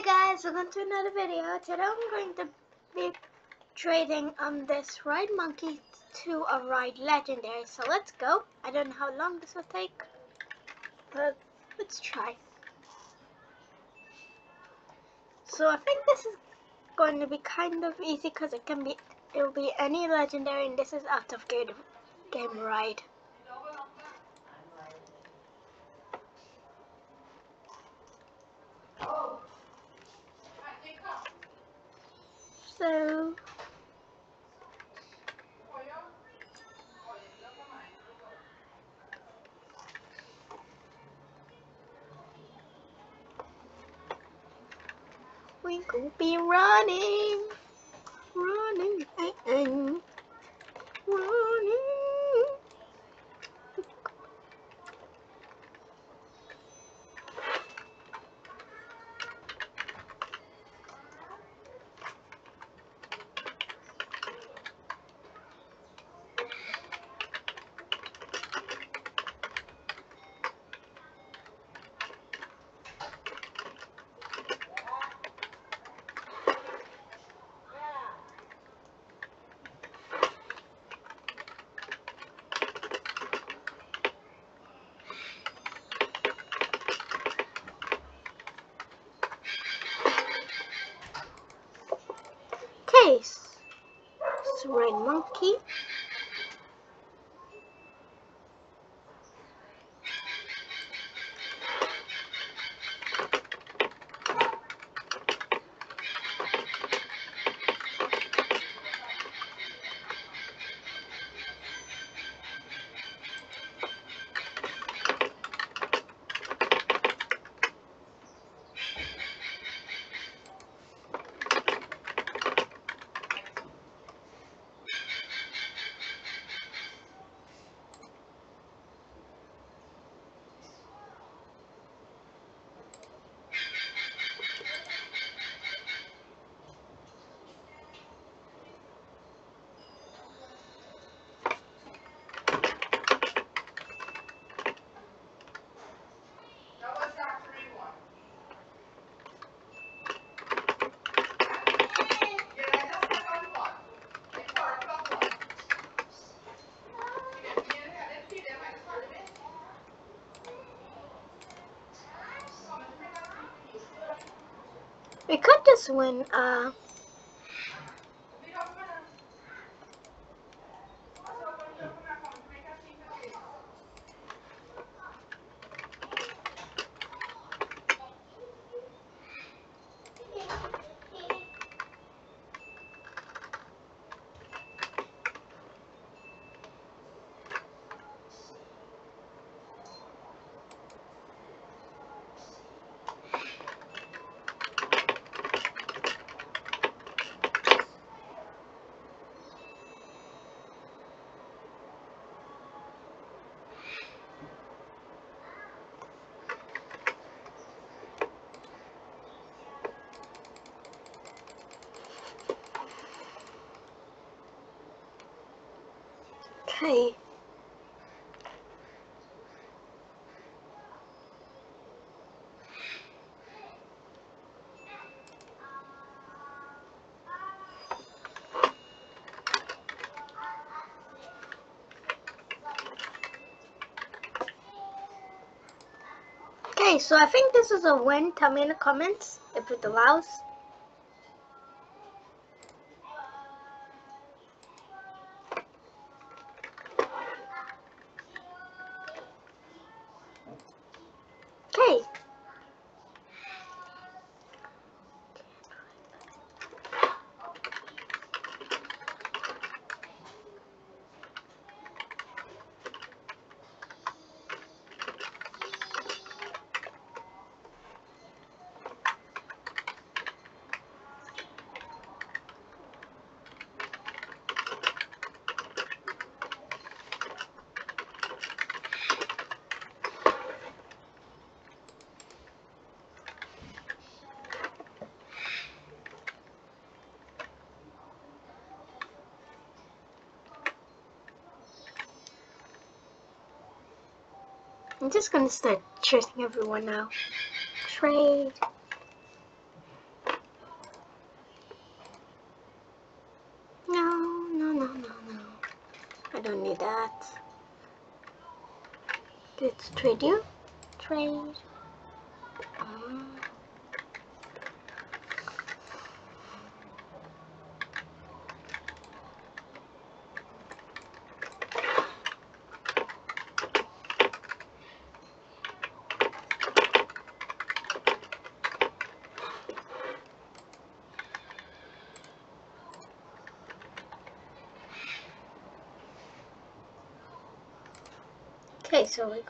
Hey guys, welcome to another video. Today I'm going to be trading on this ride monkey to a ride legendary. So let's go. I don't know how long this will take, but let's try. So I think this is going to be kind of easy because it can be it will be any legendary and this is out of game, game ride. So could be running, running. case. Red win uh Okay. Okay, so I think this is a win. Tell me in the comments if it allows. I'm just gonna start chasing everyone now. Trade. No, no, no, no, no. I don't need that. Let's trade you. Trade.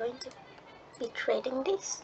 Going to be trading this.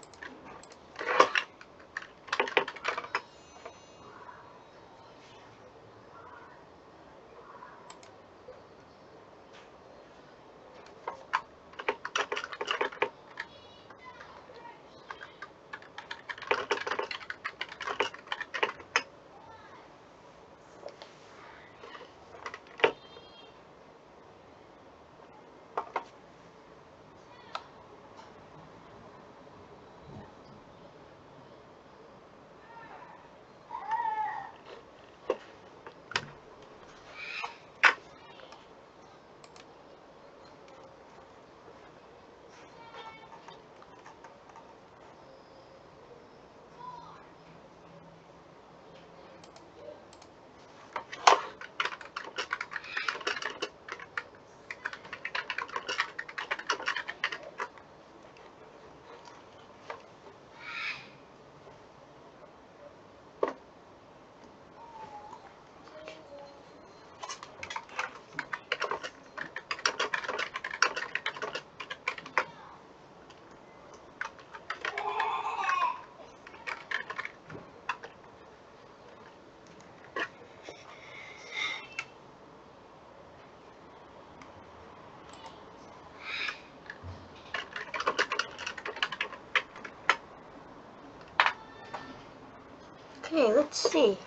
Okay, let's see.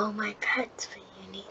Oh my pets for uni.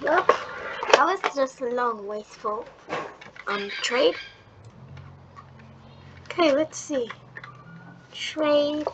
Well, that long wasteful um trade. Okay, let's see. Trade.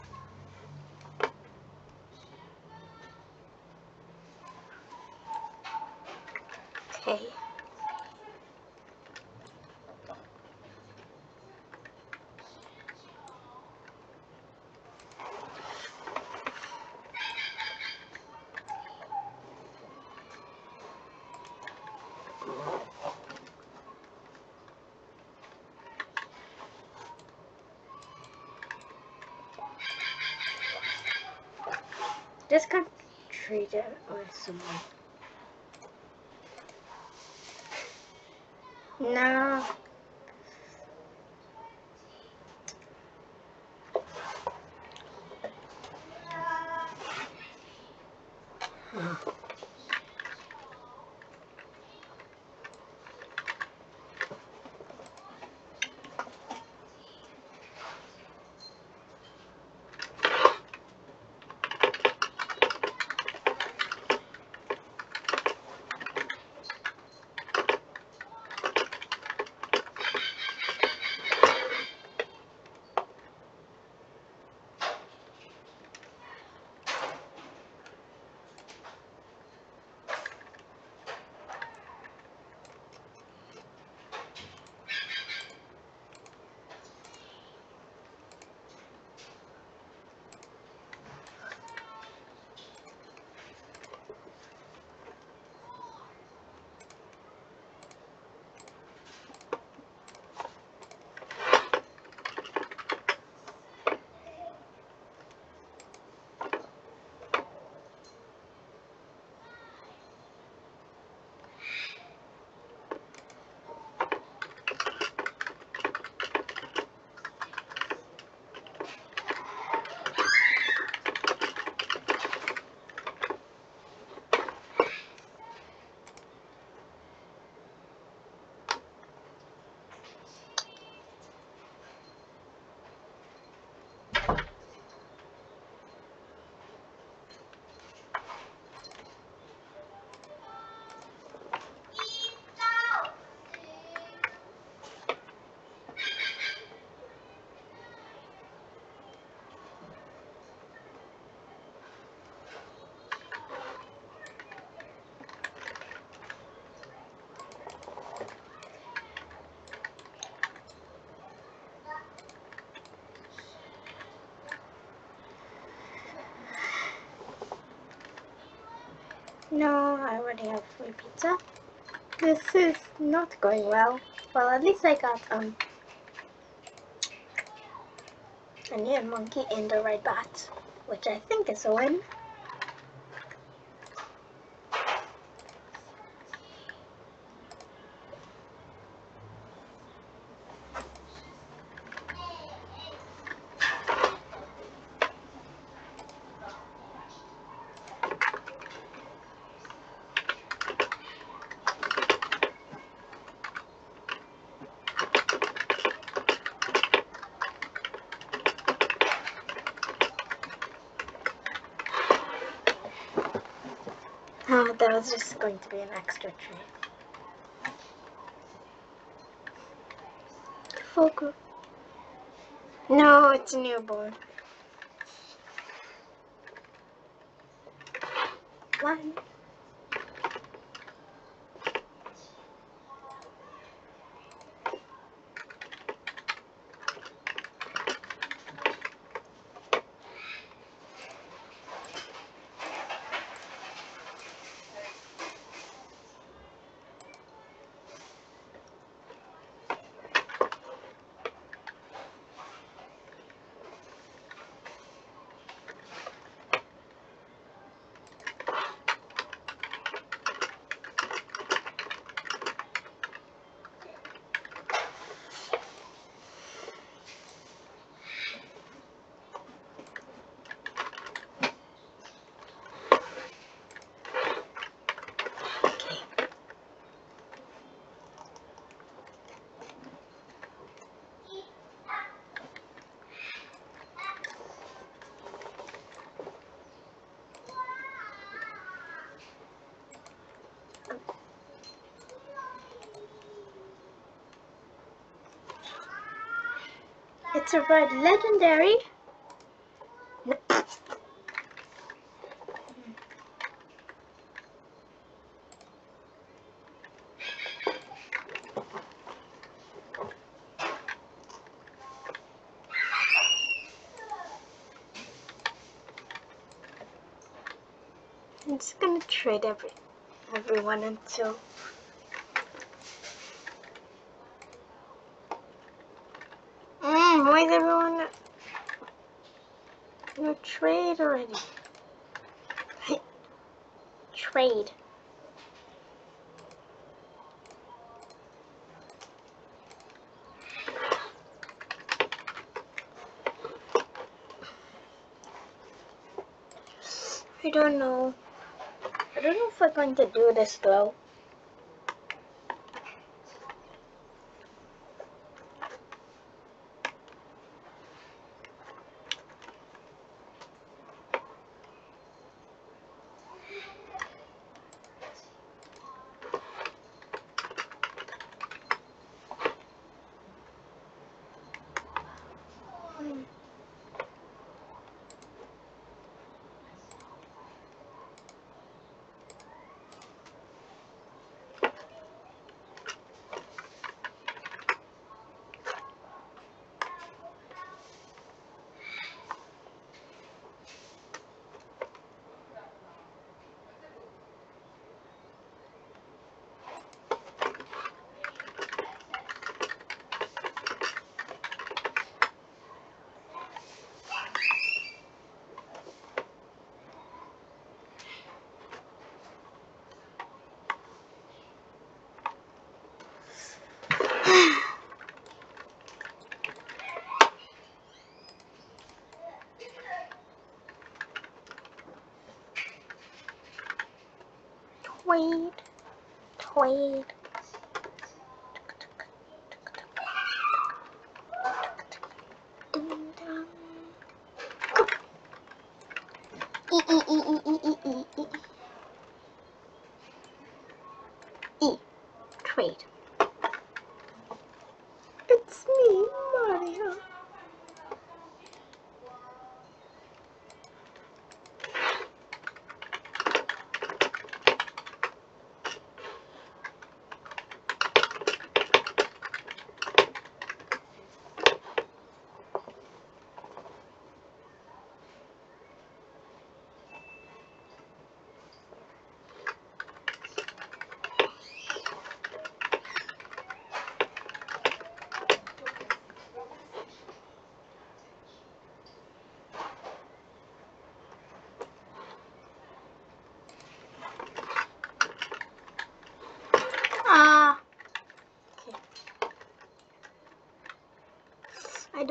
Just can't trade it with someone. No. No, I already have free pizza. This is not going well. Well, at least I got um a neon monkey in the right bat, which I think is a win. Oh, that was just going to be an extra tray. Focus. No, it's a newborn. One. A red legendary. I'm just gonna trade every everyone until why everyone no trade already? trade. I don't know. I don't know if I'm going to do this though. Tweed, tweed.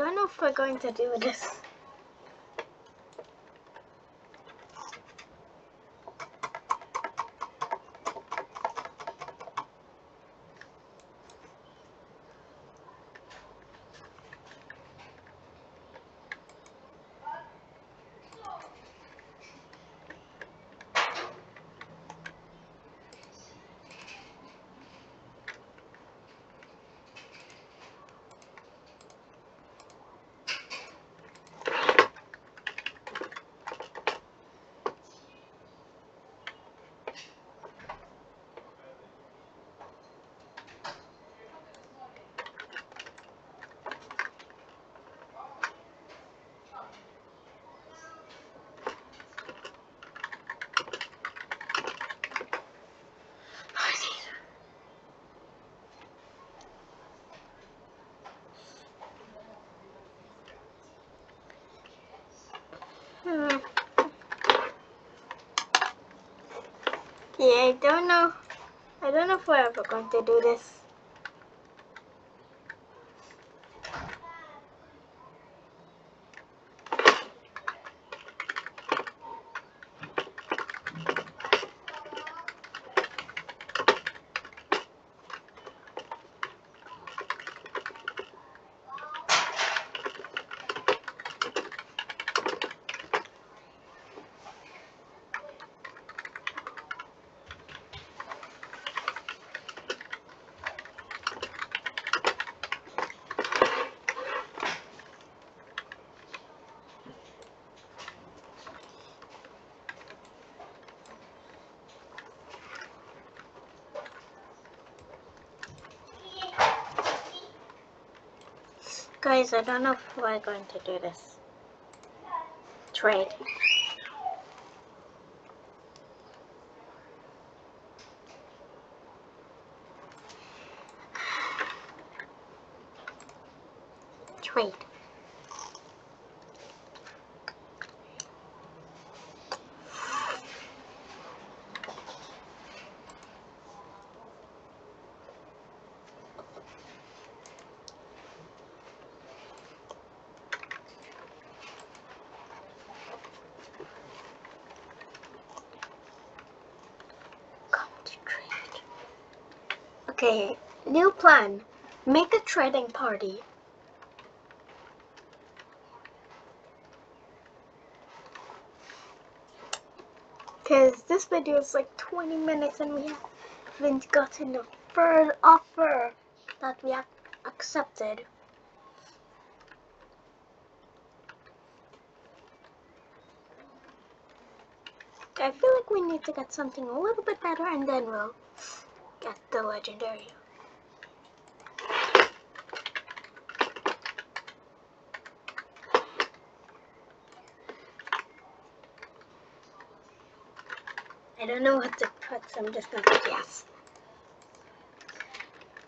Don't know if we're going to do this. Yeah, I don't know. I don't know if we're ever going to do this. Guys, I don't know if we're going to do this. Trade. Trade. Come to trade. Okay, new plan. Make a trading party. Because this video is like 20 minutes and we haven't gotten the first offer that we have accepted. I feel like we need to get something a little bit better and then we'll get the legendary. I don't know what to put, so I'm just gonna yes.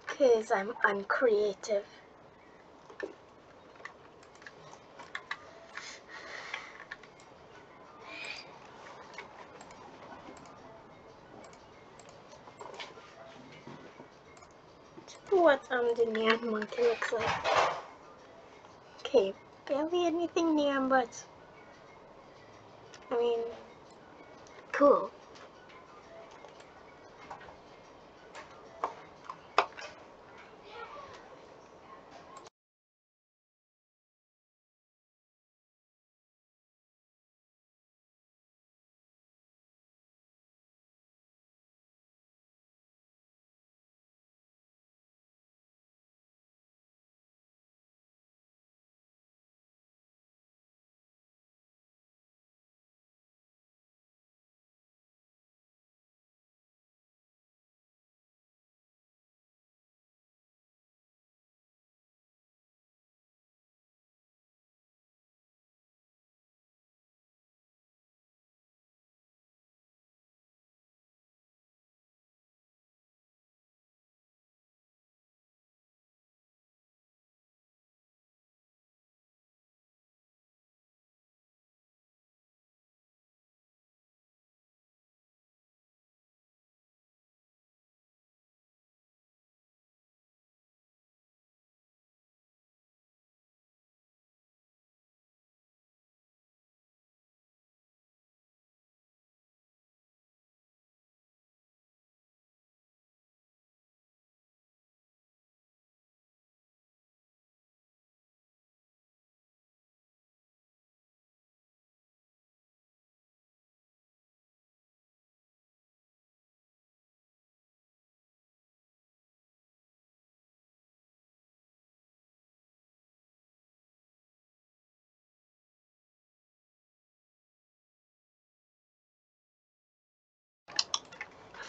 Cause I'm I'm creative. The neon monkey looks like. Okay, barely anything neon, but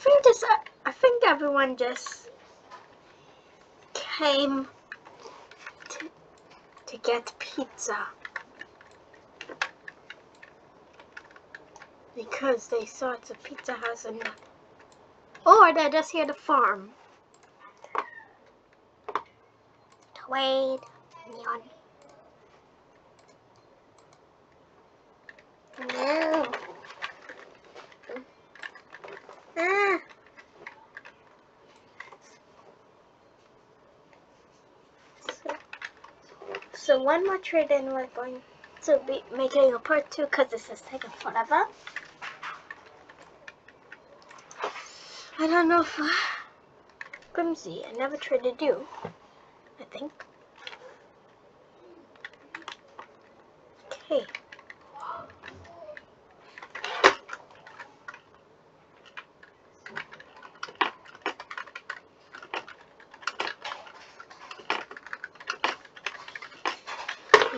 think just uh, I think everyone just came to, to get pizza because they saw it's a pizza house and or oh, they're just here to farm. Wait, neon. No. Ah. So, so one more trade and we're going to be making a part two because this is taking forever. I don't know if uh, Grimsy, I never traded you, I think. Okay.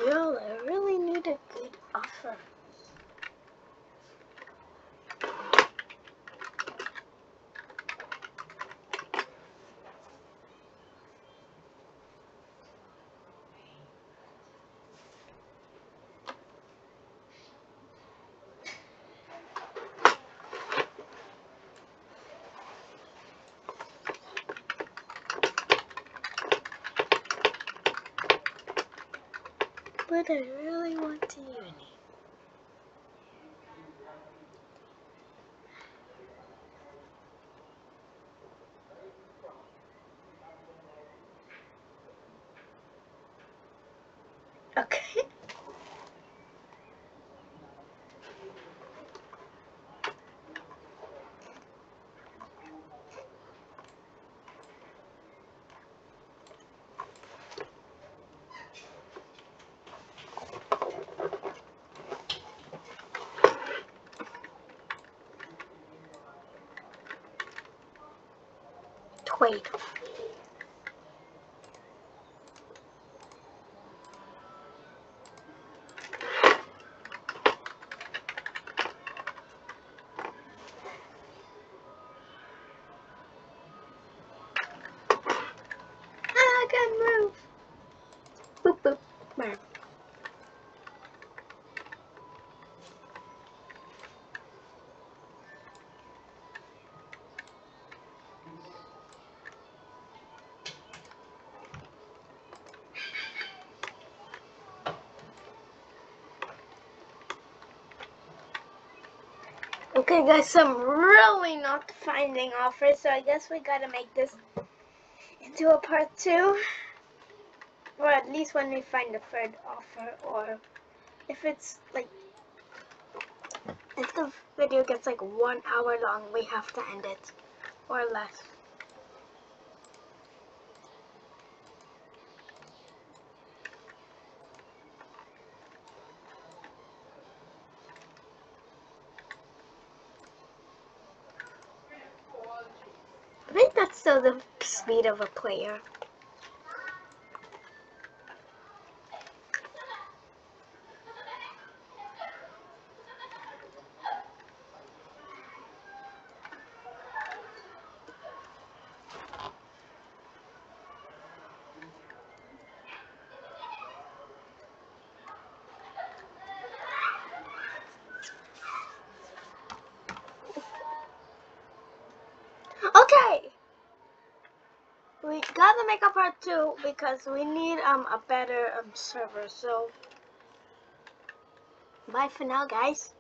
Yo, I really need a good offer. But I really want to uni. Okay. Wait. Ah, I can move. Boop boop. Move. Okay guys, so I'm really not finding offers, so I guess we gotta make this into a part two. Or at least when we find the third offer, or if it's like, if the video gets like one hour long, we have to end it, or less. I still the speed of a player. Okay. We gotta make a part because we need um a better um server. So bye for now, guys.